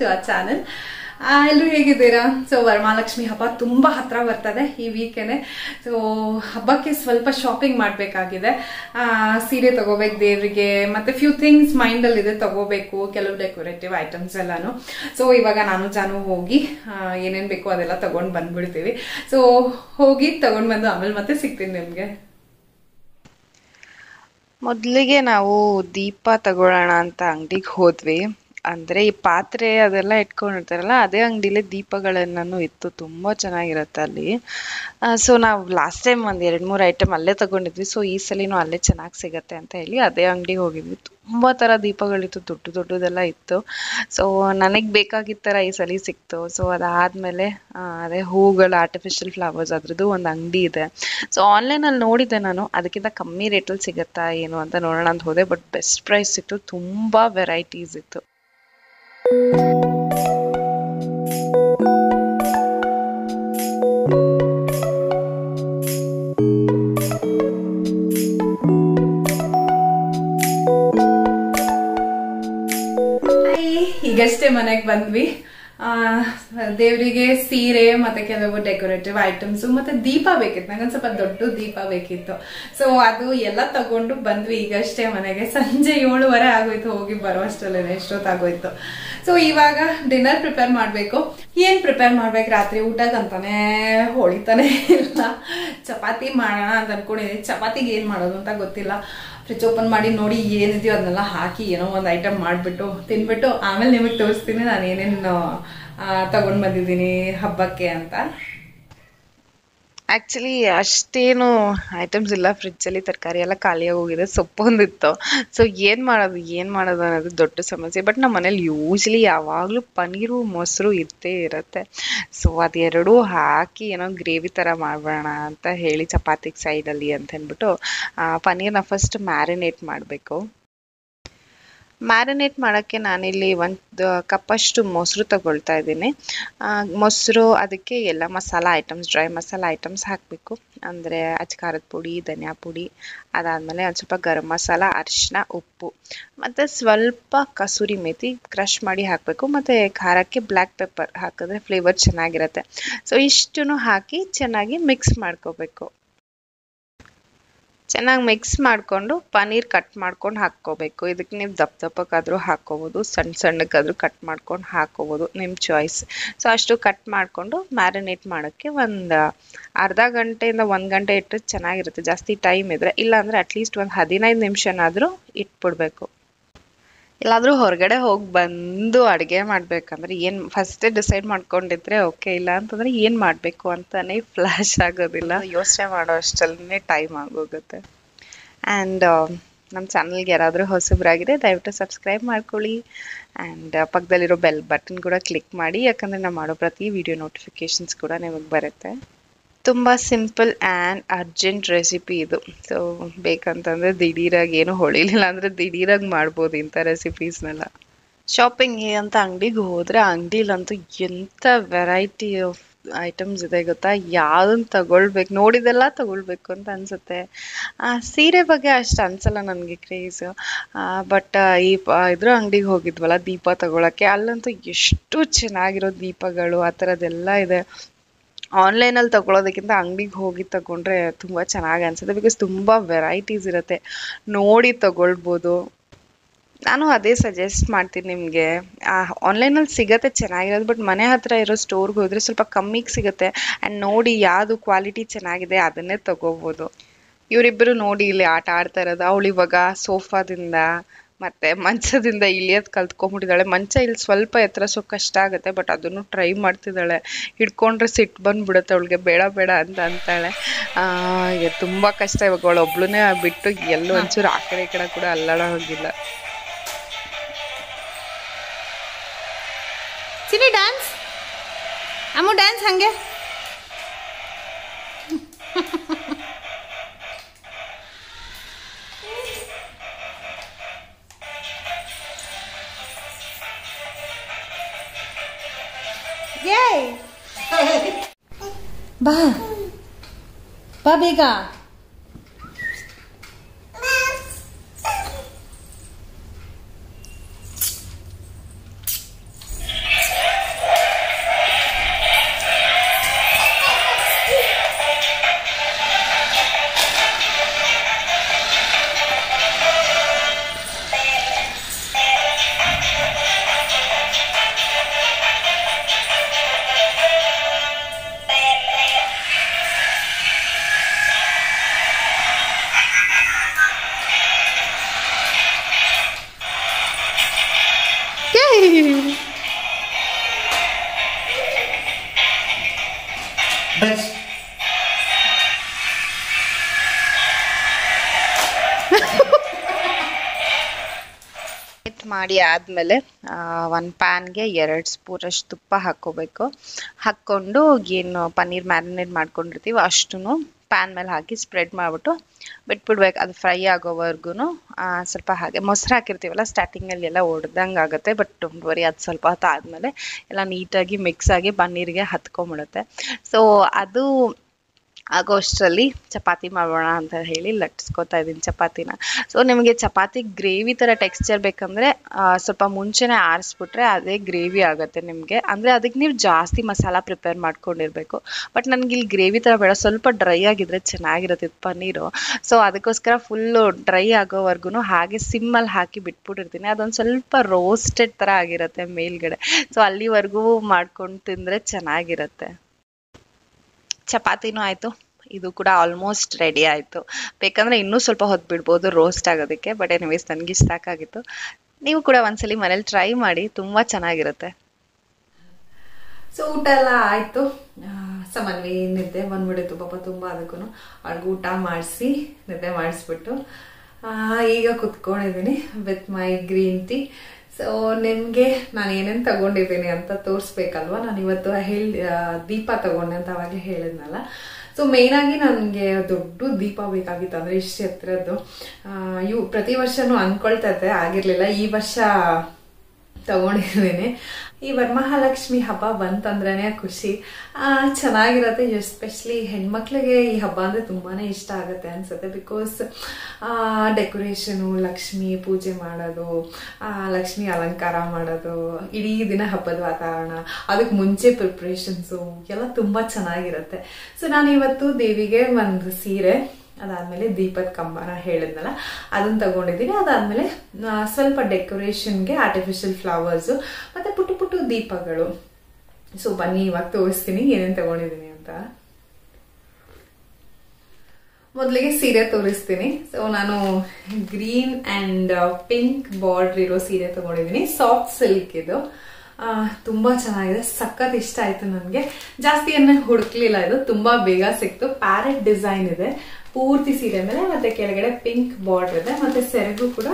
To our channel ಎಲ್ಲರೂ ಹೇಗಿದ್ದೀರಾ? So Varamahalakshmi ಹಬ್ಬ ತುಂಬಾ ಹತ್ರ ಬರ್ತದೆ ಈ ವೀಕೆನೆ ಸೊ ಹಬ್ಬಕ್ಕೆ ಸ್ವಲ್ಪ ಶಾಪಿಂಗ್ ಮಾಡಬೇಕಾಗಿದೆ. ಸೀರೆ ತಗೋಬೇಕು ದೇವರಿಗೆ, ಮತ್ತೆ ಫ್ಯೂ ಥಿಂಗ್ಸ್ ಮೈಂಡ್ ಅಲ್ಲಿ ಇದೆ, ತಗೋಬೇಕು, ಕೆಲವು ಡೆಕೋರೇಟಿವ್ ಐಟಮ್ಸ್ ಎಲ್ಲಾನು. ಸೊ ಇವಾಗ ನಾನು, ಜಾನು ಹೋಗಿ ಏನೇನ್ ಬೇಕು ಅದೆಲ್ಲ ತಗೊಂಡು ಬಂದ್ಬಿಡ್ತೀವಿ. ಸೊ ಹೋಗಿ ತಗೊಂಡು ಬಂದು ಆಮೇಲೆ ಮತ್ತೆ ಸಿಗ್ತೀನಿ ನಿಮಗೆ. ಮೊದಲಿಗೆ ನಾವು ದೀಪ ತಗೊಳ್ಳೋಣ ಅಂತ ಅಂಗಡಿಗೆ ಹೋದ್ವಿ. ಅಂದ್ರೆ ಈ ಪಾತ್ರೆ ಅದೆಲ್ಲ ಇಟ್ಕೊಂಡಿರ್ತಾರಲ್ಲ, ಅದೇ ಅಂಗಡಿಲಿ ದೀಪಗಳನ್ನು ಇತ್ತು ತುಂಬಾ ಚೆನ್ನಾಗಿರುತ್ತೆ ಅಲ್ಲಿ. ಸೊ ನಾವು ಲಾಸ್ಟ್ ಟೈಮ್ ಒಂದು ಎರಡು ಮೂರು ಐಟಮ್ ಅಲ್ಲೇ ತಗೊಂಡಿದ್ವಿ ಸೊ ಈ ಸಲಿನೂ ಅಲ್ಲೇ ಚೆನ್ನಾಗಿ ಸಿಗತ್ತೆ ಅಂತ ಹೇಳಿ ಅದೇ ಅಂಗಡಿಗೆ ಹೋಗಿದ್ವಿ. ತುಂಬಾ ತರ ದೀಪಗಳಿತ್ತು, ದೊಡ್ಡ ದೊಡ್ಡದೆಲ್ಲ ಇತ್ತು. ಸೊ ನನಗೆ ಬೇಕಾಗಿದ್ದ ತರ ಈ ಸಲ ಸಿಕ್ತು. ಸೊ ಅದಾದ್ಮೇಲೆ ಅದೇ ಹೂಗಳು ಆರ್ಟಿಫಿಷಿಯಲ್ ಫ್ಲವರ್ಸ್ ಅದ್ರದ್ದು ಒಂದು ಅಂಗಡಿ ಇದೆ. ಸೊ ಆನ್ಲೈನ್ ಅಲ್ಲಿ ನೋಡಿದ್ದೆ ನಾನು, ಅದಕ್ಕಿಂತ ಕಮ್ಮಿ ರೇಟಲ್ಲಿ ಸಿಗತ್ತಾ ಏನು ಅಂತ ನೋಡೋಣ ಅಂತ ಹೋದೆ ಬಟ್ ಬೆಸ್ಟ್ ಪ್ರೈಸ್ ಸಿಕ್ತು ತುಂಬಾ ವೆರೈಟೀಸ್ ಇತ್ತು. ಈಗಷ್ಟೇ ಮನೆಗೆ ಬಂದ್ವಿ. ದೇವರಿಗೆ ಸೀರೆ ಮತ್ತೆ ಕೆಲವು ಡೆಕೋರೇಟಿವ್ ಐಟಮ್ಸ್ ಮತ್ತೆ ದೀಪ ಬೇಕಿತ್ತು. ನಂಗೊಂದ್ ಸ್ವಲ್ಪ ದೊಡ್ಡ ದೀಪ ಬೇಕಿತ್ತು. ಸೊ ಅದು ಎಲ್ಲ ತಗೊಂಡು ಬಂದ್ವಿ. ಈಗಷ್ಟೇ ಮನೆಗೆ. ಸಂಜೆ ಏಳುವರೆ ಆಗೋಯ್ತು. ಹೋಗಿ ಬರುವಷ್ಟಲ್ಲೇ ಎಷ್ಟೊತ್ತಾಗೋಯ್ತು. ಸೊ ಇವಾಗ ಡಿನ್ನರ್ ಪ್ರಿಪೇರ್ ಮಾಡ್ಬೇಕು. ಏನ್ ಪ್ರಿಪೇರ್ ಮಾಡ್ಬೇಕು? ರಾತ್ರಿ ಊಟಕ್ಕಂತಾನೆ ಹೊಳಿತಾನೆ ಇಲ್ಲ. ಚಪಾತಿ ಮಾಡೋಣ ಅಂತ ಅನ್ಕೊಂಡಿದ್ದೀನಿ ಚಪಾತಿಗೆ ಏನ್ ಮಾಡೋದು ಅಂತ ಗೊತ್ತಿಲ್ಲ. ಫ್ರಿಜ್ ಓಪನ್ ಮಾಡಿ ನೋಡಿ ಏನಿದೆಯೋ ಅದನ್ನೆಲ್ಲ ಹಾಕಿ ಏನೋ ಒಂದು ಐಟಮ್ ಮಾಡಿಬಿಟ್ಟು ತಿನ್ಬಿಟ್ಟು ಆಮೇಲೆ ನಿಮಗೆ ತೋರಿಸ್ತೀನಿ. ನಾನು ಏನೇನು ತಗೊಂಡ್ ಬಂದಿದ್ದೀನಿ ಹಬ್ಬಕ್ಕೆ ಅಂತ. ಆಕ್ಚುಲಿ ಅಷ್ಟೇನು ಐಟಮ್ಸ್ ಇಲ್ಲ ಫ್ರಿಜ್ ಅಲ್ಲಿ, ತರಕಾರಿ ಎಲ್ಲ ಖಾಲಿಯಾಗಿ ಹೋಗಿದೆ ಸೊಪ್ಪೊಂದಿತ್ತು ಸೊ ಏನು ಮಾಡೋದು ಏನು ಮಾಡೋದು ಅನ್ನೋದು ದೊಡ್ಡ ಸಮಸ್ಯೆ. ಬಟ್ ನಮ್ಮ ಮನೇಲಿ ಯೂಶ್ವಲಿ ಯಾವಾಗಲೂ ಪನ್ನೀರು, ಮೊಸರು ಇದ್ದೇ ಇರುತ್ತೆ. ಸೊ ಅದೆರಡೂ ಹಾಕಿ ಏನೋ ಗ್ರೇವಿ ತರ ಮಾಡ್ಬೋಣ ಅಂತ ಹೇಳಿ, ಚಪಾತಿಗೆ ಸೈಡಲ್ಲಿ ಅಂತ ಅಂದ್ಬಿಟ್ಟು ಪನ್ನೀರ್ನ ಫಸ್ಟ್ ಮ್ಯಾರಿನೇಟ್ ಮಾಡಬೇಕು. ಮ್ಯಾರಿನೇಟ್ ಮಾಡೋಕ್ಕೆ ನಾನಿಲ್ಲಿ ಒಂದು ಕಪ್ಪಷ್ಟು ಮೊಸರು ತಗೊಳ್ತಾ ಇದ್ದೀನಿ. ಮೊಸರು, ಅದಕ್ಕೆ ಎಲ್ಲ masala items dry masala items ಹಾಕಬೇಕು. ಅಂದರೆ ಅಚ್ಕಾರದ ಪುಡಿ, ಧನಿಯಾ ಪುಡಿ, ಅದಾದಮೇಲೆ ಒಂದು ಸ್ವಲ್ಪ ಗರಂ ಮಸಾಲ ಅರಿಶಿನ ಉಪ್ಪು. ಮತ್ತು ಸ್ವಲ್ಪ ಕಸೂರಿ ಮೇಥಿ ಕ್ರಷ್ ಮಾಡಿ ಹಾಕಬೇಕು. ಮತ್ತು ಖಾರಕ್ಕೆ ಬ್ಲ್ಯಾಕ್ ಪೆಪ್ಪರ್ ಹಾಕಿದ್ರೆ ಫ್ಲೇವರ್ ಚೆನ್ನಾಗಿರುತ್ತೆ. ಸೊ ಇಷ್ಟನ್ನು ಹಾಕಿ ಚೆನ್ನಾಗಿ ಮಿಕ್ಸ್ ಮಾಡ್ಕೋಬೇಕು. ಚೆನ್ನಾಗಿ ಮಿಕ್ಸ್ ಮಾಡಿಕೊಂಡು ಪನ್ನೀರ್ ಕಟ್ ಮಾಡ್ಕೊಂಡು ಹಾಕ್ಕೋಬೇಕು. ಇದಕ್ಕೆ ನೀವು ದಪ್ಪ ದಪ್ಪಕ್ಕಾದರೂ ಹಾಕ್ಕೋಬೋದು ಸಣ್ಣ ಸಣ್ಣಕ್ಕಾದರೂ ಕಟ್ ಮಾಡ್ಕೊಂಡು ಹಾಕ್ಕೋಬೋದು ನಿಮ್ಮ ಚಾಯ್ಸ್ ಸೊ ಅಷ್ಟು ಕಟ್ ಮಾಡಿಕೊಂಡು ಮ್ಯಾರಿನೇಟ್ ಮಾಡೋಕ್ಕೆ ಒಂದು ಅರ್ಧ ಗಂಟೆಯಿಂದ ಒಂದು ಗಂಟೆ ಇಟ್ಟರೆ ಚೆನ್ನಾಗಿರುತ್ತೆ. ಜಾಸ್ತಿ ಟೈಮ್ ಇದ್ದರೆ ಇಲ್ಲಾಂದರೆ ಅಟ್ಲೀಸ್ಟ್ ಒಂದು ಹದಿನೈದು ನಿಮಿಷನಾದರೂ ಇಟ್ಬಿಡ್ಬೇಕು. ಎಲ್ಲಾದ್ರೂ ಹೊರಗಡೆ ಹೋಗಿ ಬಂದು ಅಡುಗೆ ಮಾಡಬೇಕಂದ್ರೆ ಏನು ಫಸ್ಟೇ ಡಿಸೈಡ್ ಮಾಡ್ಕೊಂಡಿದ್ರೆ ಓಕೆ ಇಲ್ಲ ಅಂತಂದ್ರೆ ಏನು ಮಾಡಬೇಕು ಅಂತಾನೆ ಫ್ಲ್ಯಾಶ್ ಆಗೋದಿಲ್ಲ. ಯೋಚನೆ ಮಾಡೋ ಅಷ್ಟಲ್ಲೇ ಟೈಮ್ ಆಗೋಗುತ್ತೆ. ಆ್ಯಂಡ್ ನಮ್ಮ ಚಾನಲ್ಗೆ ಯಾರಾದರೂ ಹೊಸಬ್ರಾಗಿದೆ ದಯವಿಟ್ಟು ಸಬ್ಸ್ಕ್ರೈಬ್ ಮಾಡ್ಕೊಳ್ಳಿ. ಆ್ಯಂಡ್ ಪಕ್ಕದಲ್ಲಿರೋ ಬೆಲ್ ಬಟನ್ ಕೂಡ ಕ್ಲಿಕ್ ಮಾಡಿ ಯಾಕಂದರೆ ನಾವು ಮಾಡೋ ಪ್ರತಿ ವಿಡಿಯೋ ನೋಟಿಫಿಕೇಷನ್ಸ್ ಕೂಡ ನಿಮಗೆ ಬರುತ್ತೆ. ತುಂಬ ಸಿಂಪಲ್ ಆ್ಯಂಡ್ ಅರ್ಜೆಂಟ್ ರೆಸಿಪಿ ಇದು. ಸೊ ಬೇಕಂತಂದರೆ ದಿಢೀರಾಗಿ ಏನು ಹೊಳಿಲಿಲ್ಲ ಅಂದರೆ ದಿಢೀರಾಗಿ ಮಾಡ್ಬೋದು ಇಂಥ ರೆಸಿಪೀಸ್ನೆಲ್ಲ ಶಾಪಿಂಗ್ ಅಂತ ಅಂಗಡಿಗೆ ಹೋದರೆ ಅಂಗಡಿಲಂತೂ ಎಂಥ ವೆರೈಟಿ ಆಫ್ ಐಟಮ್ಸ್ ಇದೆ ಗೊತ್ತಾ? ಯಾವ್ದನ್ನ ತಗೊಳ್ಬೇಕು, ನೋಡಿದೆಲ್ಲ ತಗೊಳ್ಬೇಕು ಅಂತ ಅನ್ಸುತ್ತೆ. ಸೀರೆ ಬಗ್ಗೆ ಅಷ್ಟು ಅನ್ಸಲ್ಲ ನನಗೆ ಕ್ರೇಜ್ ಬಟ್ ಈ ಇದ್ರ ಅಂಗಡಿಗೆ ಹೋಗಿದ್ವಲ್ಲ ದೀಪ ತಗೊಳಕ್ಕೆ, ಅಲ್ಲಂತೂ ಎಷ್ಟು ಚೆನ್ನಾಗಿರೋ ದೀಪಗಳು, ಆ ಥರದ್ದೆಲ್ಲ ಇದೆ. ಆನ್ಲೈನಲ್ಲಿ ತಗೊಳ್ಳೋದಕ್ಕಿಂತ ಅಂಗಡಿಗೆ ಹೋಗಿ ತಗೊಂಡ್ರೆ ತುಂಬ ಚೆನ್ನಾಗಿ ಅನ್ಸುತ್ತೆ. ಬಿಕಾಸ್ ತುಂಬ ವೆರೈಟೀಸ್ ಇರುತ್ತೆ. ನೋಡಿ ತಗೊಳ್ಬೋದು. ನಾನು ಅದೇ ಸಜೆಸ್ಟ್ ಮಾಡ್ತೀನಿ ನಿಮಗೆ. ಆನ್ಲೈನಲ್ಲಿ ಸಿಗುತ್ತೆ ಚೆನ್ನಾಗಿರೋದು ಬಟ್ ಮನೆ ಹತ್ರ ಇರೋ ಸ್ಟೋರ್ಗೆ ಹೋದರೆ ಸ್ವಲ್ಪ ಕಮ್ಮಿಗೆ ಸಿಗುತ್ತೆ. ಆ್ಯಂಡ್ ನೋಡಿ ಯಾವುದು ಕ್ವಾಲಿಟಿ ಚೆನ್ನಾಗಿದೆ ಅದನ್ನೇ ತಗೋಬೋದು ಇವರಿಬ್ಬರು ನೋಡಿ ಇಲ್ಲಿ ಆಟ ಆಡ್ತಾ ಇರೋದು. ಅವಳು ಇವಾಗ ಸೋಫಾದಿಂದ ಮತ್ತೆ ಮಂಚದಿಂದ ಇಳಿಯೋದು ಕಲ್ತ್ಕೊಂಡ್ಬಿಟ್ಟಿದ್ದಾಳೆ. ಮಂಚ ಇಲ್ಲಿ ಸ್ವಲ್ಪ ಎತ್ತರ ಸೊ ಕಷ್ಟ ಆಗುತ್ತೆ ಬಟ್ ಅದನ್ನು ಟ್ರೈ ಮಾಡ್ತಿದ್ದಾಳೆ. ಹಿಡ್ಕೊಂಡ್ರೆ ಸಿಟ್ಟು ಬಂದ್ಬಿಡುತ್ತೆ ಅವಳಿಗೆ. ಬೇಡ ಬೇಡ ಅಂತ ಅಂತಾಳೆ. ತುಂಬ ಕಷ್ಟ. ಇವಾಗ ಅವಳು ಒಬ್ಳನ್ನೇ ಬಿಟ್ಟು ಎಲ್ಲೂ ಒಂಚೂರು ಆ ಕಡೆ ಈ ಕಡೆ ಕೂಡ ಅಲ್ಲಾಡ ಹೋಗಿಲ್ಲ. ಚಿನಿ ಡ್ಯಾನ್ಸ್ ಅಮ್ಮು ಡ್ಯಾನ್ಸ್ ಹಂಗೆ? ಬಾ ಬಾ ಬೇಗ ಮಾಡಿ ಆದಮೇಲೆ ಒಂದು ಪ್ಯಾನ್ಗೆ ಎರಡು ಸ್ಪೂನಷ್ಟು ತುಪ್ಪ ಹಾಕ್ಕೋಬೇಕು. ಹಾಕ್ಕೊಂಡು ಏನು ಪನ್ನೀರ್ ಮ್ಯಾರಿನೇಟ್ ಮಾಡ್ಕೊಂಡಿರ್ತೀವಿ ಅಷ್ಟೂ ಪ್ಯಾನ್ ಮೇಲೆ ಹಾಕಿ ಸ್ಪ್ರೆಡ್ ಮಾಡಿಬಿಟ್ಟು ಬಿಟ್ಬಿಡ್ಬೇಕು. ಅದು ಫ್ರೈ ಆಗೋವರೆಗೂ ಸ್ವಲ್ಪ ಹಾಗೆ ಮೊಸರು ಹಾಕಿರ್ತೀವಲ್ಲ ಸ್ಟಾರ್ಟಿಂಗಲ್ಲಿ ಎಲ್ಲ ಒಡ್ದಂಗೆ ಆಗುತ್ತೆ, ಬಟ್ ಡೋಂಟ್ ವರಿ ಅದು ಸ್ವಲ್ಪ ಹೊತ್ತು ಆದಮೇಲೆ ಎಲ್ಲ ನೀಟಾಗಿ ಮಿಕ್ಸ್ ಆಗಿ ಪನ್ನೀರಿಗೆ ಹತ್ಕೊಂಬಿಡುತ್ತೆ. ಸೊ ಅದು ಆಗೋ ಅಷ್ಟರಲ್ಲಿ ಚಪಾತಿ ಮಾಡೋಣ ಅಂತ ಹೇಳಿ ಲಟ್ಸ್ಕೊತಾ ಇದ್ದೀನಿ ಚಪಾತಿನ. ಸೊ ನಿಮಗೆ ಚಪಾತಿ ಗ್ರೇವಿ ಥರ ಟೆಕ್ಸ್ಚರ್ ಬೇಕಂದರೆ ಸ್ವಲ್ಪ ಮುಂಚೆನೇ ಆರಿಸ್ಬಿಟ್ರೆ ಅದೇ ಗ್ರೇವಿ ಆಗುತ್ತೆ ನಿಮಗೆ. ಅಂದರೆ ಅದಕ್ಕೆ ನೀವು ಜಾಸ್ತಿ ಮಸಾಲ ಪ್ರಿಪೇರ್ ಮಾಡ್ಕೊಂಡಿರಬೇಕು. ಬಟ್ ಇಲ್ಲಿ ಗ್ರೇವಿ ಥರ ಬೇಡ. ಸ್ವಲ್ಪ ಡ್ರೈ ಆಗಿದ್ರೆ ಚೆನ್ನಾಗಿರುತ್ತೆ ಪನ್ನೀರು. ಸೊ ಅದಕ್ಕೋಸ್ಕರ ಫುಲ್ಲು ಡ್ರೈ ಆಗೋವರೆಗೂ ಹಾಗೆ ಸಿಮ್ಮಲ್ಲಿ ಹಾಕಿ ಬಿಟ್ಬಿಟ್ಟಿರ್ತೀನಿ. ಅದೊಂದು ಸ್ವಲ್ಪ ರೋಸ್ಟೆಡ್ ಥರ ಆಗಿರುತ್ತೆ ಮೇಲ್ಗಡೆ. ಸೊ ಅಲ್ಲಿವರೆಗೂ ಮಾಡ್ಕೊಂಡು ತಿಂದರೆ ಚೆನ್ನಾಗಿರುತ್ತೆ. ಚಪಾತಿನೂ ಆಯಿತು. ಇದು ಕೂಡ ಆಲ್ಮೋಸ್ಟ್ ರೆಡಿ ಆಯಿತು. ಬೇಕಂದ್ರೆ ಇನ್ನೂ ಸ್ವಲ್ಪ ಹೊತ್ತು ಬಿಡ್ಬೋದು ರೋಸ್ಟ್ ಆಗೋದಕ್ಕೆ. ಬಟ್ ಎನಿವೇಸ್ ನನಗೆ ಸಾಕಾಗಿತ್ತು. ನೀವು ಕೂಡ ಒಂದ್ಸಲಿ ಮನೇಲಿ ಟ್ರೈ ಮಾಡಿ, ತುಂಬ ಚೆನ್ನಾಗಿರುತ್ತೆ. ಸೊ ಊಟ ಎಲ್ಲ ಆಯ್ತು. ಸಮನ್ವಿ ನಿದ್ದೆ ಬಂದ್ಬಿಡಿತ್ತು ಪಾಪ ತುಂಬಾ ಅದಕ್ಕೂ ಅವ್ಳಿಗೆ ಊಟ ಮಾಡಿಸಿ, ನಿದ್ದೆ ಮಾಡಿಸ್ಬಿಟ್ಟು ಈಗ ಕುತ್ಕೊಂಡಿದ್ದೀನಿ with my green tea so ನಿಮಗೆ ನಾನು ಏನೇನು ತಗೊಂಡಿದ್ದೀನಿ ಅಂತ ತೋರಿಸ್ಬೇಕಲ್ವ? ನಾನು ಇವತ್ತು ಹೇಳಿ ದೀಪ ತಗೊಂಡೆ ಅಂತ ಅವಾಗಲೇ ಹೇಳಿದ್ನಲ್ಲ. ಸೊ ಮೇಯ್ನಾಗಿ ನನಗೆ ದೊಡ್ಡ ದೀಪ ಬೇಕಾಗಿತ್ತು. ಅಂದರೆ ಇಷ್ಟು ಎತ್ತರದ್ದು ಇವು ಪ್ರತಿ ವರ್ಷನೂ ಆಗಿರಲಿಲ್ಲ ಆಗಿರ್ಲಿಲ್ಲ. ಈ ವರ್ಷ ತಗೊಂಡಿದ್ದೀನಿ. ಈ ವರಮಹಾಲಕ್ಷ್ಮಿ ಹಬ್ಬ ಬಂತಂದ್ರೇ ಖುಷಿ. ಚೆನ್ನಾಗಿರತ್ತೆ ಎಸ್ಪೆಷಲಿ ಹೆಣ್ಮಕ್ಳಿಗೆ ಈ ಹಬ್ಬ ಅಂದ್ರೆ ತುಂಬಾನೇ ಇಷ್ಟ ಆಗುತ್ತೆ ಅನ್ಸುತ್ತೆ ಬಿಕಾಸ್ ಡೆಕೋರೇಷನು ಲಕ್ಷ್ಮಿ ಪೂಜೆ ಮಾಡೋದು ಲಕ್ಷ್ಮಿ ಅಲಂಕಾರ ಮಾಡೋದು, ಇಡೀ ದಿನ ಹಬ್ಬದ ವಾತಾವರಣ ಅದಕ್ಕೆ ಮುಂಚೆ ಪ್ರಿಪ್ರೇಷನ್ಸು ಎಲ್ಲ ತುಂಬಾ ಚೆನ್ನಾಗಿರುತ್ತೆ. ಸೊ ನಾನು ಇವತ್ತು ದೇವಿಗೆ ಒಂದು ಸೀರೆ, ಅದಾದ್ಮೇಲೆ ದೀಪದ ಕಂಬನ ಹೇಳಿದ್ನಲ್ಲ ಅದನ್ನ ತಗೊಂಡಿದ್ದೀನಿ. ಅದಾದ್ಮೇಲೆ ಸ್ವಲ್ಪ ಡೆಕೋರೇಷನ್ಗೆ ಆರ್ಟಿಫಿಷಿಯಲ್ ಫ್ಲವರ್ಸು ಮತ್ತೆ ಪುಟ್ಟು ದೀಪಗಳು. ಸೊ ಬನ್ನಿ, ಇವಾಗ ತೋರಿಸ್ತೀನಿ, ಏನೇನು ತಗೊಂಡಿದ್ದೀನಿ ಅಂತ. ಮೊದಲಿಗೆ ಸೀರೆ ತೋರಿಸ್ತೀನಿ. ಸೊ ನಾನು ಗ್ರೀನ್ ಅಂಡ್ ಪಿಂಕ್ ಬಾರ್ಡರ್ ಇರೋ ಸೀರೆ ತಗೊಂಡಿದ್ದೀನಿ. ಸಾಫ್ಟ್ ಸಿಲ್ಕ್ ಇದು. ತುಂಬಾ ಚೆನ್ನಾಗಿದೆ. ಸಖತ್ ಇಷ್ಟ ಆಯ್ತು ನನಗೆ. ಜಾಸ್ತಿ ಏನ ಹುಡುಕ್ಲಿಲ್ಲ ಇದು. ತುಂಬಾ ಬೇಗ ಸಿಕ್ತು. ಪ್ಯಾರೆಟ್ ಡಿಸೈನ್ ಇದೆ. ಪೂರ್ತಿ ಸೀರೆ ಮೇಲೆ, ಮತ್ತೆ ಕೆಳಗಡೆ ಪಿಂಕ್ ಬಾರ್ಡರ್ ಇದೆ. ಮತ್ತೆ ಸೆರಗು ಕೂಡ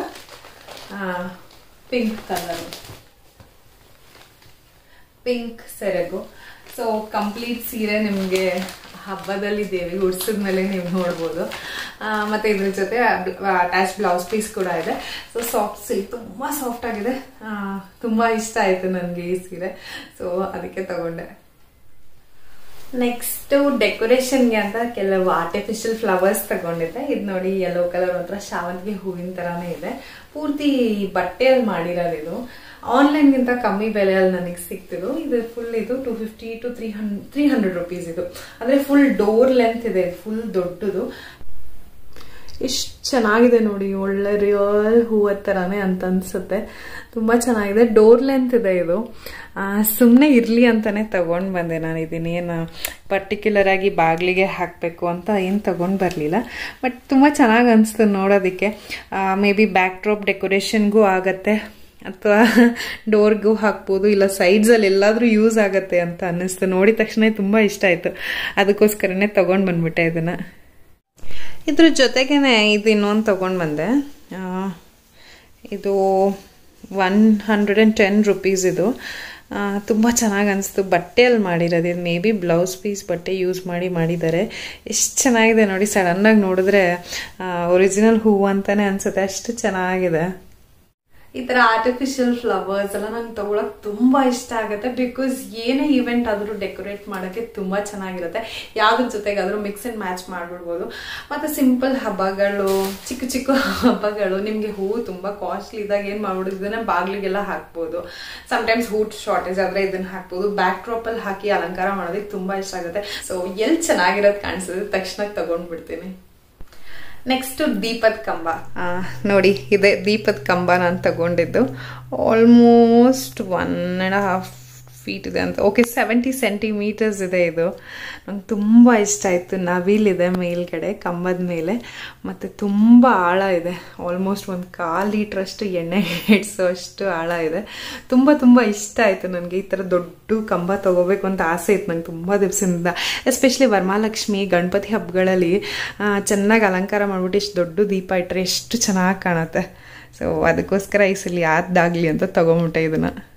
ಪಿಂಕ್ ಕಲರ್. ಪಿಂಕ್ ಸೆರಗು. ಸೊ ಕಂಪ್ಲೀಟ್ ಸೀರೆ ನಿಮಗೆ ಹಬ್ಬದಲ್ಲಿ ದೇವಿ ಉಡ್ಸಿದ್ಮೇಲೆ ನೀವು ನೋಡ್ಬೋದು. ಮತ್ತು ಇದ್ರ ಜೊತೆ ಅಟ್ಯಾಚ್ ಬ್ಲೌಸ್ ಪೀಸ್ ಕೂಡ ಇದೆ. ಸೊ ಸಾಫ್ಟ್ ಸಿಲ್ಕ್ ತುಂಬ ಸಾಫ್ಟ್ ಆಗಿದೆ. ತುಂಬಾ ಇಷ್ಟ ಆಯಿತು ನನಗೆ ಈ ಸೀರೆ. ಸೊ ಅದಕ್ಕೆ ತಗೊಂಡೆ. ನೆಕ್ಸ್ಟ್ ಡೆಕೋರೇಷನ್ಗೆ ಅಂತ ಕೆಲವು ಆರ್ಟಿಫಿಷಿಯಲ್ ಫ್ಲವರ್ಸ್ ತಗೊಂಡಿದ್ದೆ. ಇದು ನೋಡಿ ಯೆಲ್ಲೋ ಕಲರ್ ಒಂಥರ ಶಾವಂತಿಗೆ ಹೂವಿನ ತರಾನೇ ಇದೆ. ಪೂರ್ತಿ ಬಟ್ಟೆಯಲ್ಲಿ ಮಾಡಿರೋದು ಇದು ಆನ್ಲೈನ್ಗಿಂತ ಕಮ್ಮಿ ಬೆಲೆಯಲ್ಲಿ ನನಗೆ ಸಿಕ್ತಿದ್ದು ಇದು ಫುಲ್ ಇದು two fifty to three hand three hundred rupees ಇದು. ಅಂದ್ರೆ ಫುಲ್ ಡೋರ್ ಲೆಂತ್ ಇದೆ ಫುಲ್ ದೊಡ್ಡದು. ಎಷ್ಟು ಚೆನ್ನಾಗಿದೆ ನೋಡಿ, ಒಳ್ಳೆ ರಿಯಲ್ ಹೂವ ಥರನೇ ಅಂತ ಅನ್ಸುತ್ತೆ. ತುಂಬ ಚೆನ್ನಾಗಿದೆ. ಡೋರ್ ಲೆಂತ್ ಇದೆ ಇದು. ಸುಮ್ಮನೆ ಇರಲಿ ಅಂತಾನೆ ತಗೊಂಡು ಬಂದೆ ನಾನು. ಇದನ್ನೇನು ಪರ್ಟಿಕ್ಯುಲರ್ ಆಗಿ ಬಾಗಿಲಿಗೆ ಹಾಕಬೇಕು ಅಂತ ಏನು ತಗೊಂಡು ಬರಲಿಲ್ಲ. ಬಟ್ ತುಂಬ ಚೆನ್ನಾಗಿ ಅನಿಸ್ತು ನೋಡೋದಕ್ಕೆ. ಮೇ ಬಿ ಬ್ಯಾಕ್ ಡ್ರಾಪ್ ಡೆಕೋರೇಷನ್ಗೂ ಆಗತ್ತೆ. ಅಥವಾ ಡೋರ್ಗೂ ಹಾಕ್ಬೋದು, ಇಲ್ಲ ಸೈಡ್ಸಲ್ಲಿ ಎಲ್ಲಾದರೂ ಯೂಸ್ ಆಗುತ್ತೆ ಅಂತ ಅನ್ನಿಸ್ತು. ನೋಡಿದ ತಕ್ಷಣ ತುಂಬ ಇಷ್ಟ ಆಯಿತು. ಅದಕ್ಕೋಸ್ಕರನೇ ತೊಗೊಂಡು ಬಂದ್ಬಿಟ್ಟೆ ಇದನ್ನು. ಇದ್ರ ಜೊತೆಗೇನೆ ಇದು ಇನ್ನೊಂದು ತೊಗೊಂಡು ಬಂದೆ. ಇದು one hundred and ten rupees ಇದು. ತುಂಬ ಚೆನ್ನಾಗಿ ಅನಿಸ್ತು. ಬಟ್ಟೆಯಲ್ಲಿ ಮಾಡಿರೋದು ಇದು. ಮೇ ಬಿ ಬ್ಲೌಸ್ ಪೀಸ್ ಬಟ್ಟೆ ಯೂಸ್ ಮಾಡಿ ಮಾಡಿದ್ದಾರೆ. ಎಷ್ಟು ಚೆನ್ನಾಗಿದೆ ನೋಡಿ. ಸಡನ್ನಾಗಿ ನೋಡಿದ್ರೆ ಒರಿಜಿನಲ್ ಹೂವು ಅಂತಲೇ ಅನಿಸುತ್ತೆ. ಅಷ್ಟು ಚೆನ್ನಾಗಿದೆ. ಈ ತರ ಆರ್ಟಿಫಿಷಿಯಲ್ ಫ್ಲವರ್ಸ್ ಎಲ್ಲ ನಂಗೆ ತಗೊಳಕ್ ತುಂಬಾ ಇಷ್ಟ ಆಗುತ್ತೆ. ಬಿಕಾಸ್ ಏನೇ ಇವೆಂಟ್ ಆದ್ರೂ ಡೆಕೋರೇಟ್ ಮಾಡೋಕ್ಕೆ ತುಂಬಾ ಚೆನ್ನಾಗಿರುತ್ತೆ. ಯಾವ್ದ್ರ ಜೊತೆಗಾದ್ರೂ ಮಿಕ್ಸ್ ಅಂಡ್ ಮ್ಯಾಚ್ ಮಾಡ್ಬಿಡ್ಬೋದು. ಮತ್ತೆ ಸಿಂಪಲ್ ಹಬ್ಬಗಳು, ಚಿಕ್ಕ ಚಿಕ್ಕ ಹಬ್ಬಗಳು, ನಿಮ್ಗೆ ಹೂವು ತುಂಬಾ ಕಾಸ್ಟ್ಲಿ ಇದ್ದಾಗ ಏನ್ ಮಾಡ್ಬಿಡೋದು ಇದನ್ನ ಬಾಗ್ಲಿಗೆಲ್ಲ ಹಾಕ್ಬೋದು. ಸಮ್ಟೈಮ್ಸ್ ಹೂಟ್ ಶಾರ್ಟೇಜ್ ಆದ್ರೆ ಇದನ್ನ ಹಾಕ್ಬೋದು. ಬ್ಯಾಕ್ ಡ್ರಾಪ್ ಅಲ್ಲಿ ಹಾಕಿ ಅಲಂಕಾರ ಮಾಡೋದಕ್ಕೆ ತುಂಬಾ ಇಷ್ಟ ಆಗುತ್ತೆ. ಸೊ ಎಲ್ಲಿ ಚೆನ್ನಾಗಿರೋದು ಕಾಣಿಸುತ್ತೆ ತಕ್ಷಣ ತಗೊಂಡ್ಬಿಡ್ತೀನಿ. ನೆಕ್ಸ್ಟ್ ದೀಪದ ಕಂಬ ನೋಡಿ ಇದೆ ದೀಪದ ಕಂಬ ನಾನು ತಗೊಂಡಿದ್ದು. Almost one and half feet ಇದೆ ಅಂತ. ಓಕೆ ಸೆವೆಂಟಿ ಸೆಂಟಿಮೀಟರ್ಸ್ ಇದೆ ಇದು. ನಂಗೆ ತುಂಬ ಇಷ್ಟ ಆಯಿತು. ನವಿಲಿದೆ ಮೇಲ್ಗಡೆ, ಕಂಬದ ಮೇಲೆ. ಮತ್ತು ತುಂಬ ಆಳ ಇದೆ. ಆಲ್ಮೋಸ್ಟ್ ಒಂದು ಕಾಲು ಲೀಟ್ರಷ್ಟು ಎಣ್ಣೆ ಹಿಡ್ಸೋ ಅಷ್ಟು ಆಳ ಇದೆ. ತುಂಬ ತುಂಬ ಇಷ್ಟ ಆಯಿತು ನನಗೆ ಈ ಥರ ದೊಡ್ಡ ಕಂಬ ತಗೋಬೇಕು ಅಂತ ಆಸೆ ಇತ್ತು ನಂಗೆ ತುಂಬ ದಿವಸದಿಂದ. ಎಸ್ಪೆಷಲಿ ವರಮಹಾಲಕ್ಷ್ಮಿ ಗಣಪತಿ ಹಬ್ಬಗಳಲ್ಲಿ ಚೆನ್ನಾಗಿ ಅಲಂಕಾರ ಮಾಡಿಬಿಟ್ಟು ಇಷ್ಟು ದೊಡ್ಡ ದೀಪ ಇಟ್ಟರೆ ಎಷ್ಟು ಚೆನ್ನಾಗಿ ಕಾಣುತ್ತೆ. ಸೊ ಅದಕ್ಕೋಸ್ಕರ ಈ ಸಲ ಯಾರ್ದಾಗಲಿ ಅಂತ ತೊಗೊಂಬಿಟ್ಟೆ ಇದನ್ನು.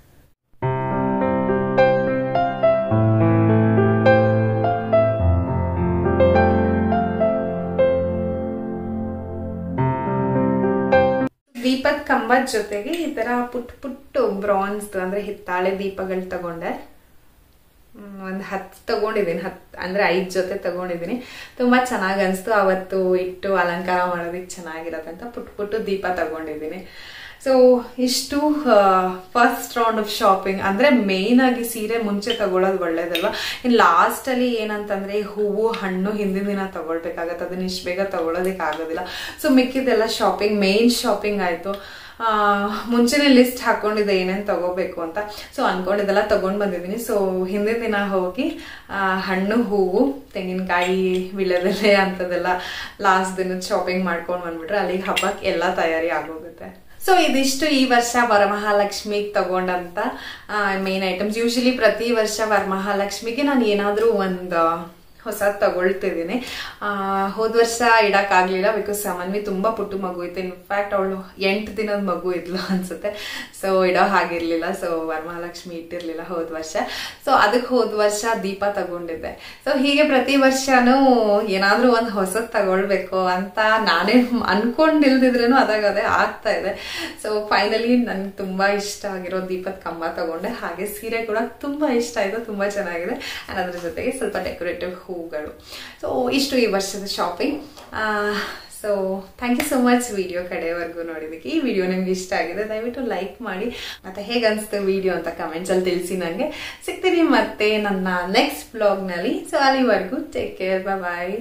ಕಂಬದ ಜೊತೆಗೆ ಈ ತರ ಪುಟ್ ಪುಟ್ಟು ಬ್ರಾನ್ಸ್ ಅಂದ್ರೆ ಹಿತ್ತಾಳೆ ದೀಪಗಳು ತಗೊಂಡೆ. ಒಂದು ಹತ್ತು ತಗೊಂಡಿದ್ದೀನಿ ಹತ್ತು ಅಂದ್ರೆ ಐದ್ ಜೊತೆ ತಗೊಂಡಿದ್ದೀನಿ ತುಂಬಾ ಚೆನ್ನಾಗಿ ಅನ್ಸ್ತು. ಅವತ್ತು ಇಟ್ಟು ಅಲಂಕಾರ ಮಾಡೋದಕ್ಕೆ ಚೆನ್ನಾಗಿರತ್ತೆ ಅಂತ ಪುಟ್ ಪುಟ್ಟು ದೀಪ ತಗೊಂಡಿದ್ದೀನಿ ಸೊ ಇಷ್ಟು ಫಸ್ಟ್ ರೌಂಡ್ ಆಫ್ ಶಾಪಿಂಗ್ ಅಂದ್ರೆ ಮೇನ್ ಆಗಿ ಸೀರೆ ಮುಂಚೆ ತಗೊಳ್ಳೋದು ಒಳ್ಳೇದಲ್ವಾ? ಇನ್ ಲಾಸ್ಟ್ ಅಲ್ಲಿ ಏನಂತಂದ್ರೆ ಹೂವು, ಹಣ್ಣು ಹಿಂದಿನ ದಿನ ತಗೊಳ್ಬೇಕಾಗತ್ತೆ. ಅದನ್ನ ಇಷ್ಟು ಬೇಗ ತಗೊಳ್ಳೋದಕ್ಕೆ ಆಗೋದಿಲ್ಲ. ಸೊ ಮಿಕ್ಕಿದೆಲ್ಲ ಶಾಪಿಂಗ್ ಮೇನ್ ಶಾಪಿಂಗ್ ಆಯ್ತು. ಮುಂಚೆನೆ ಲಿಸ್ಟ್ ಹಾಕೊಂಡಿದ್ದೆ, ಏನೇನು ತಗೋಬೇಕು ಅಂತ. ಸೊ ಅನ್ಕೊಂಡಿದ್ದೆಲ್ಲ ತಗೊಂಡ್ ಬಂದಿದ್ದೀನಿ. ಸೊ ಹಿಂದಿನ ದಿನ ಹೋಗಿ ಹಣ್ಣು, ಹೂವು, ತೆಂಗಿನಕಾಯಿ, ವಿಳೆದೆಲೆ ಅಂತದೆಲ್ಲ ಲಾಸ್ಟ್ ದಿನದ ಶಾಪಿಂಗ್ ಮಾಡ್ಕೊಂಡು ಬಂದ್ಬಿಟ್ರೆ ಅಲ್ಲಿಗೆ ಹಬ್ಬಕ್ಕೆ ಎಲ್ಲ ತಯಾರಿ ಆಗೋಗುತ್ತೆ. ಸೊ ಇದಿಷ್ಟು ಈ ವರ್ಷ ವರಮಹಾಲಕ್ಷ್ಮಿಗೆ ತಗೊಂಡಂತ ಮೇನ್ ಐಟಮ್ಸ್ ಯೂಶಲಿ ಪ್ರತಿ ವರ್ಷ ವರಮಹಾಲಕ್ಷ್ಮಿಗೆ ನಾನು ಏನಾದರೂ ಒಂದು ಹೊಸ ತಗೊಳ್ತಿದ್ದೀನಿ. ಹೋದ ವರ್ಷ ಇಡೋಕ್ಕಾಗಲಿಲ್ಲ ಬಿಕಾಸ್ ಮನ್ವಿ ತುಂಬಾ ಪುಟ್ಟು ಮಗು ಇತ್ತು. ಇನ್ಫ್ಯಾಕ್ಟ್ ಅವಳು ಎಂಟು ದಿನದ ಮಗು ಇದ್ಲು ಅನ್ಸುತ್ತೆ. ಸೊ ಇಡೋ ಹಾಗಿರಲಿಲ್ಲ. ಸೊ ವರಮಹಾಲಕ್ಷ್ಮಿ ಇಟ್ಟಿರಲಿಲ್ಲ ಹೋದ ವರ್ಷ. ಸೊ ಅದಕ್ಕೆ ಹೋದ ವರ್ಷ ದೀಪ ತಗೊಂಡಿದ್ದೆ. ಸೊ ಹೀಗೆ ಪ್ರತಿ ವರ್ಷನೂ ಏನಾದ್ರೂ ಒಂದು ಹೊಸದು ತಗೊಳ್ಬೇಕು ಅಂತ ನಾನೇ ಅನ್ಕೊಂಡಿಲ್ದಿದ್ರೇನು ಅದಾಗ ಅದೇ ಆಗ್ತಾ ಇದೆ. ಸೊ ಫೈನಲಿ ನನ್ಗೆ ತುಂಬಾ ಇಷ್ಟ ಆಗಿರೋ ದೀಪದ ಕಂಬ ತಗೊಂಡೆ. ಹಾಗೆ ಸೀರೆ ಕೂಡ ತುಂಬಾ ಇಷ್ಟ ಆಯ್ತು. ತುಂಬಾ ಚೆನ್ನಾಗಿದೆ. ಅದ್ರ ಜೊತೆಗೆ ಸ್ವಲ್ಪ ಡೆಕೋರೇಟಿವ್ ಹೂಗಳು. ಸೊ ಇಷ್ಟು ಈ ವರ್ಷದ shopping so thank you so much video ಕಡೆವರೆಗೂ ನೋಡಿದಕ್ಕೆ ಈ ವಿಡಿಯೋ ನಿಮ್ಗೆ ಇಷ್ಟ ಆಗಿದೆ, ದಯವಿಟ್ಟು ಲೈಕ್ ಮಾಡಿ. ಮತ್ತೆ ಹೇಗೆ ಅನಿಸ್ತು ವಿಡಿಯೋ ಅಂತ ಕಮೆಂಟ್ಸ್ ಅಲ್ಲಿ ತಿಳಿಸಿ ನನಗೆ ಸಿಗ್ತೀನಿ ಮತ್ತೆ ನನ್ನ ನೆಕ್ಸ್ಟ್ ಬ್ಲಾಗ್ನಲ್ಲಿ ಸೊ ಅಲ್ಲಿವರೆಗೂ ಟೇಕ್ ಕೇರ್ ಬಾಯ್